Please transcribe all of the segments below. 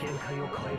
限界を超える。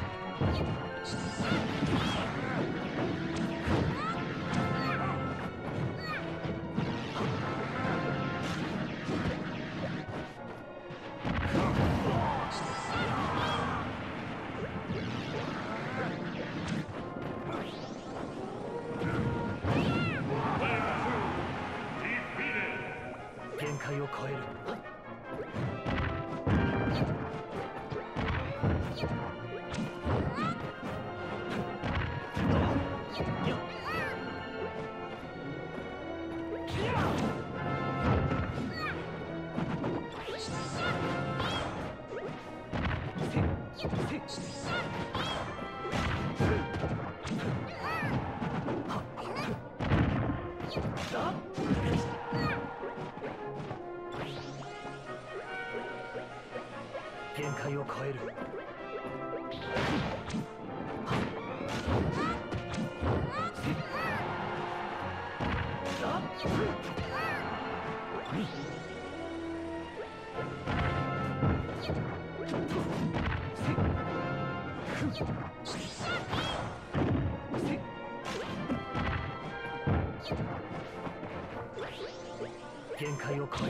限界を超え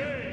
る。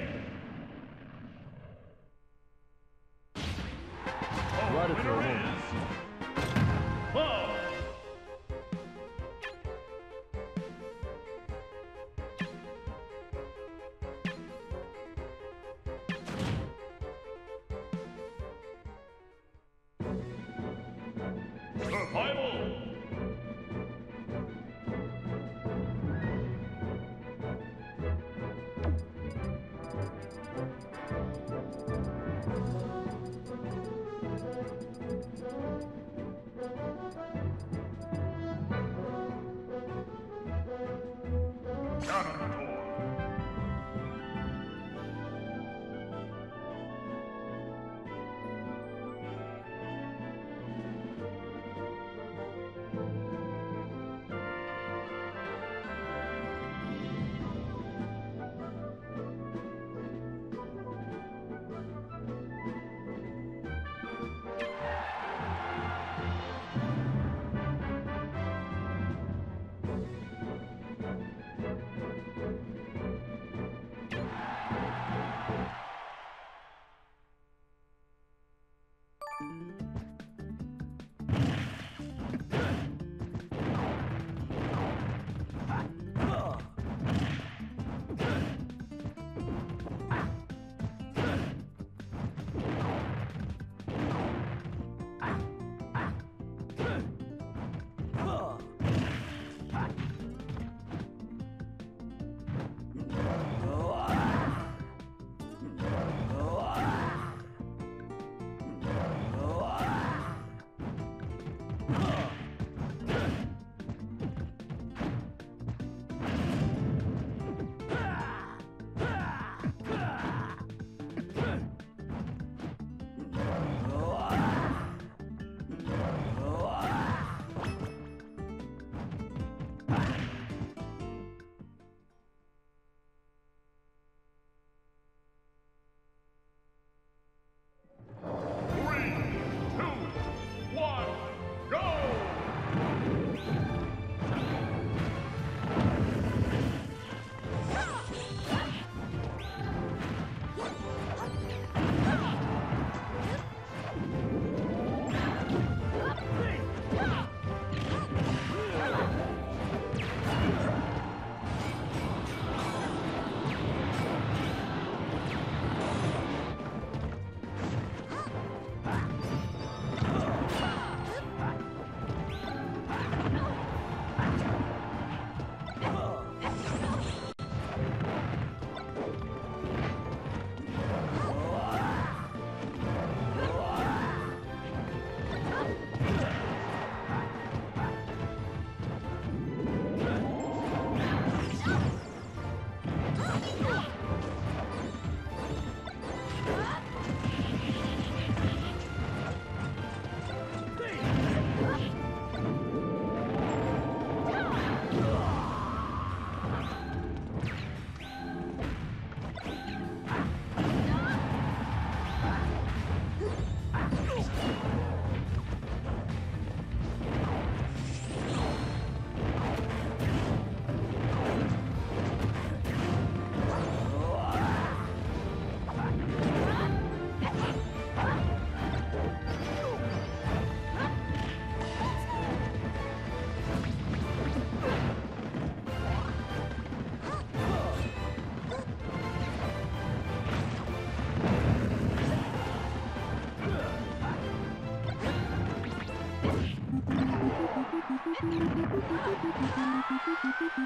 あ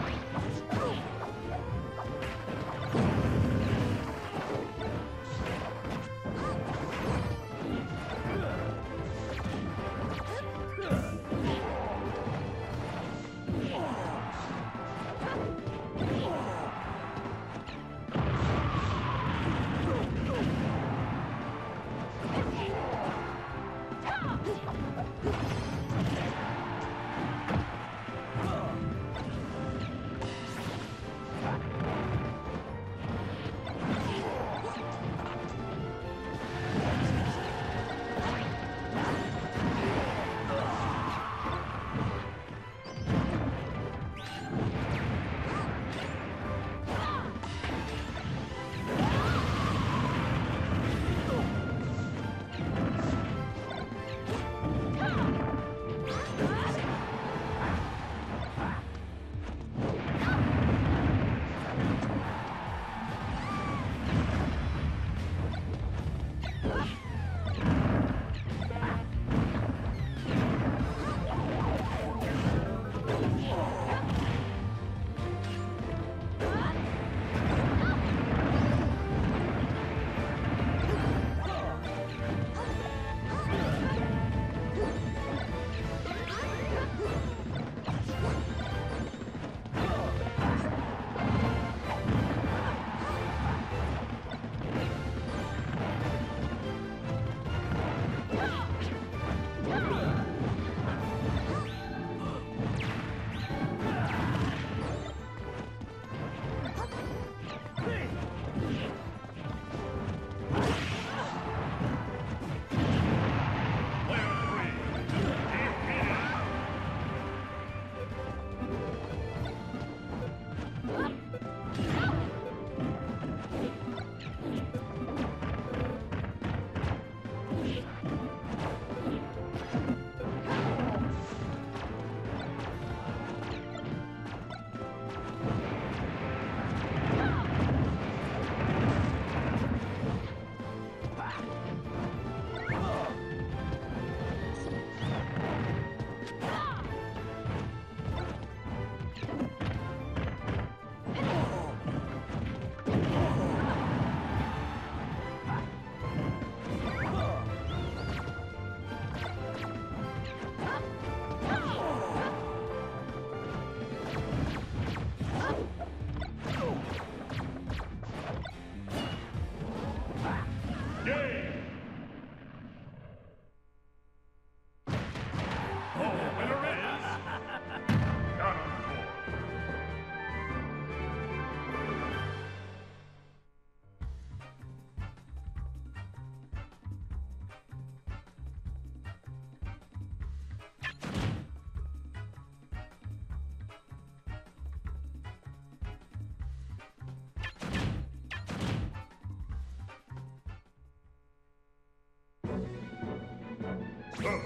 っ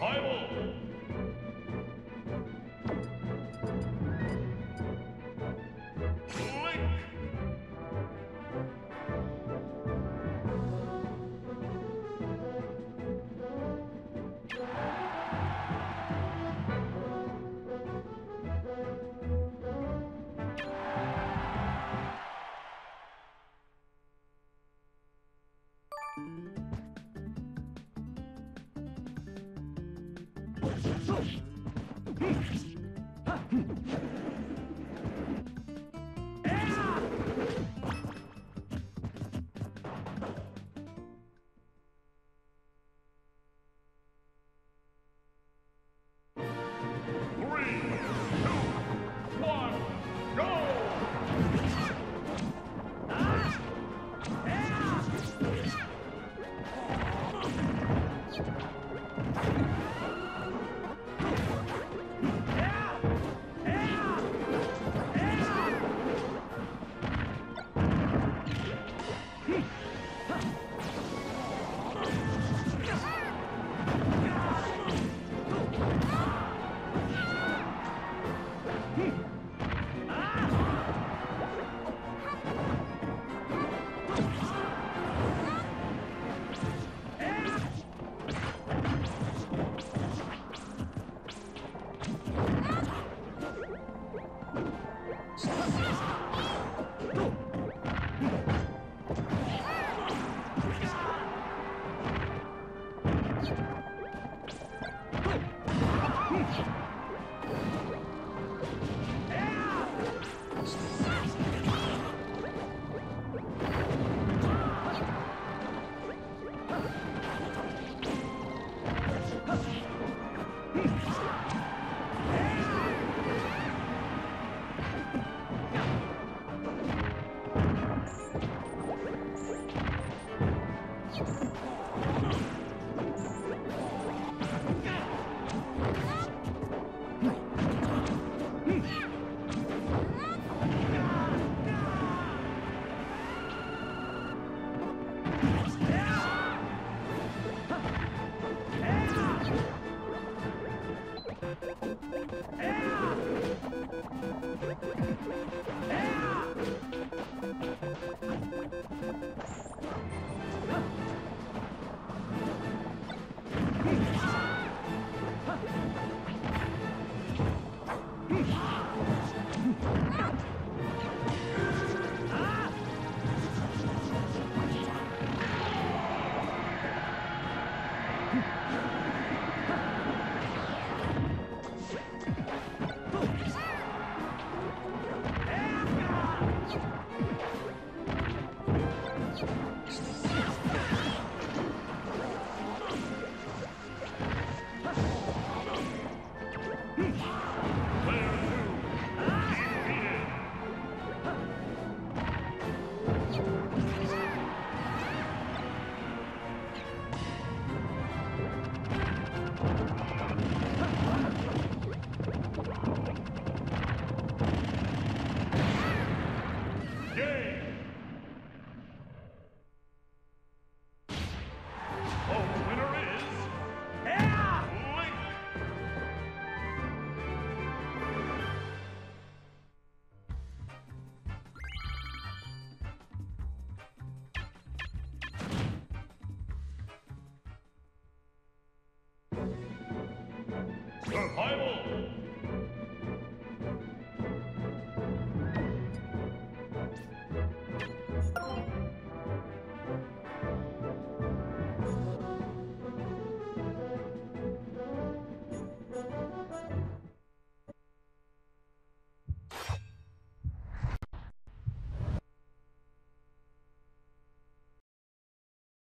I will Ha! you